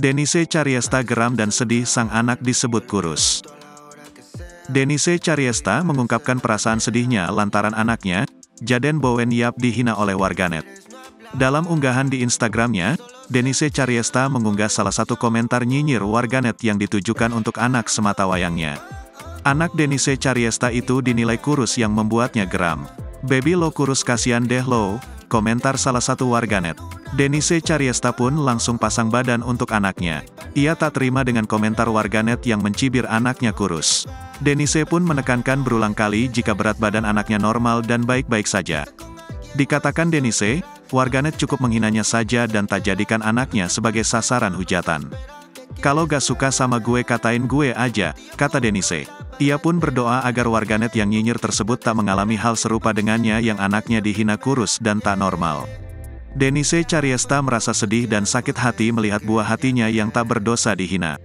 Denise Cariesta geram dan sedih sang anak disebut kurus. Denise Cariesta mengungkapkan perasaan sedihnya lantaran anaknya, Jaden Bowen Yap dihina oleh warganet. Dalam unggahan di Instagramnya, Denise Cariesta mengunggah salah satu komentar nyinyir warganet yang ditujukan untuk anak semata wayangnya. Anak Denise Cariesta itu dinilai kurus yang membuatnya geram. Baby lo kurus kasihan deh lo, komentar salah satu warganet. Denise Cariesta pun langsung pasang badan untuk anaknya. Ia tak terima dengan komentar warganet yang mencibir anaknya kurus. Denise pun menekankan berulang kali jika berat badan anaknya normal dan baik-baik saja. Dikatakan Denise, warganet cukup menghinanya saja dan tak jadikan anaknya sebagai sasaran hujatan. Kalau gak suka sama gue katain gue aja, kata Denise. Ia pun berdoa agar warganet yang nyinyir tersebut tak mengalami hal serupa dengannya yang anaknya dihina kurus dan tak normal. Denise Cariesta merasa sedih dan sakit hati melihat buah hatinya yang tak berdosa dihina.